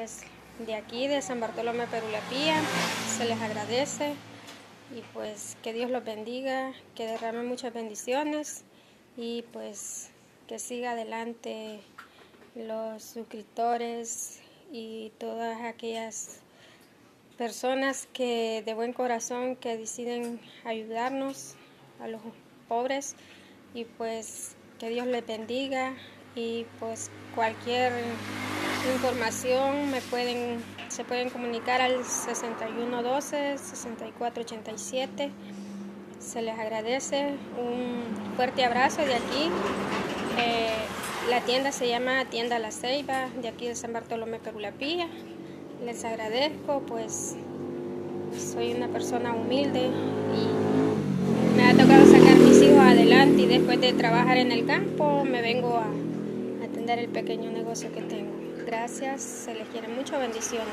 Pues de aquí, de San Bartolomé Perulapía, se les agradece y pues que Dios los bendiga, que derrame muchas bendiciones y pues que siga adelante los suscriptores y todas aquellas personas que de buen corazón que deciden ayudarnos a los pobres y pues que Dios les bendiga y pues cualquier información me pueden, se pueden comunicar al 6112-6487. Se les agradece un fuerte abrazo de aquí. Eh, la tienda se llama Tienda La Ceiba, de aquí de San Bartolomé Perulapía. Les agradezco, pues soy una persona humilde y me ha tocado sacar mis hijos adelante y después de trabajar en el campo me vengo a atender el pequeño negocio que tengo. Gracias, se les quiere mucho, bendiciones.